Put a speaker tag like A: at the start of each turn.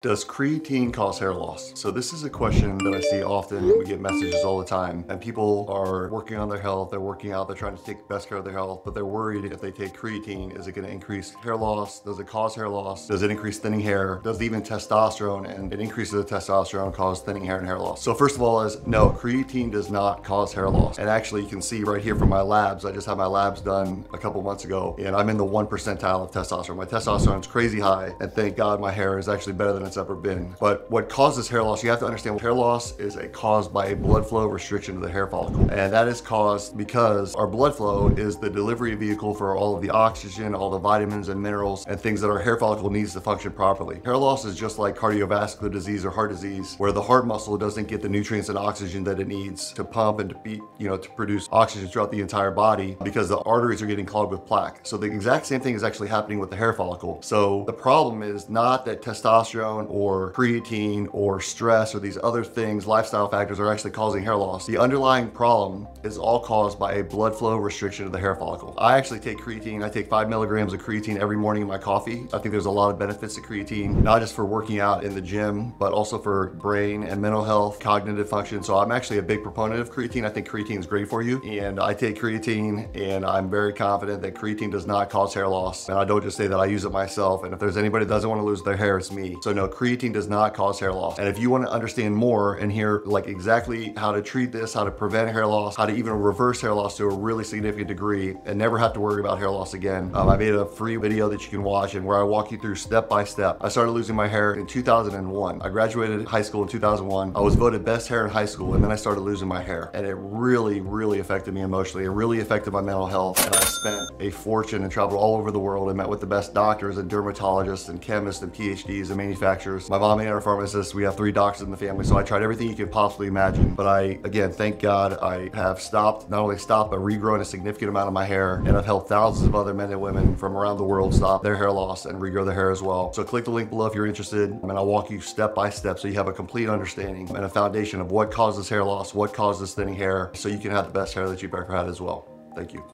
A: Does creatine cause hair loss? So this is a question that I see often. We get messages all the time and people are working on their health. They're working out. They're trying to take best care of their health, but they're worried if they take creatine, is it going to increase hair loss? Does it cause hair loss? Does it increase thinning hair? Does even testosterone and it increases the testosterone cause thinning hair and hair loss? So first of all is no, creatine does not cause hair loss. And actually you can see right here from my labs, I just had my labs done a couple months ago and I'm in the one percentile of testosterone. My testosterone is crazy high and thank God my hair is actually better than it's ever been. But what causes hair loss, you have to understand hair loss is a caused by a blood flow restriction to the hair follicle. And that is caused because our blood flow is the delivery vehicle for all of the oxygen, all the vitamins and minerals and things that our hair follicle needs to function properly. Hair loss is just like cardiovascular disease or heart disease, where the heart muscle doesn't get the nutrients and oxygen that it needs to pump and to be, you know, to produce oxygen throughout the entire body because the arteries are getting clogged with plaque. So the exact same thing is actually happening with the hair follicle. So the problem is not that testosterone or or creatine or stress or these other things, lifestyle factors are actually causing hair loss. The underlying problem is all caused by a blood flow restriction of the hair follicle. I actually take creatine. I take five milligrams of creatine every morning in my coffee. I think there's a lot of benefits to creatine, not just for working out in the gym, but also for brain and mental health, cognitive function. So I'm actually a big proponent of creatine. I think creatine is great for you. And I take creatine and I'm very confident that creatine does not cause hair loss. And I don't just say that I use it myself. And if there's anybody that doesn't want to lose their hair, it's me. So no, creatine does not cause hair loss. And if you want to understand more and hear like exactly how to treat this, how to prevent hair loss, how to even reverse hair loss to a really significant degree and never have to worry about hair loss again, um, I made a free video that you can watch and where I walk you through step by step. I started losing my hair in 2001. I graduated high school in 2001. I was voted best hair in high school and then I started losing my hair. And it really, really affected me emotionally. It really affected my mental health. And I spent a fortune and traveled all over the world and met with the best doctors and dermatologists and chemists and PhDs and manufacturers. My mom and our pharmacist. We have three doctors in the family, so I tried everything you could possibly imagine. But I, again, thank God, I have stopped, not only stopped, but regrown a significant amount of my hair. And I've helped thousands of other men and women from around the world stop their hair loss and regrow their hair as well. So click the link below if you're interested, and I'll walk you step by step so you have a complete understanding and a foundation of what causes hair loss, what causes thinning hair, so you can have the best hair that you've ever had as well. Thank you.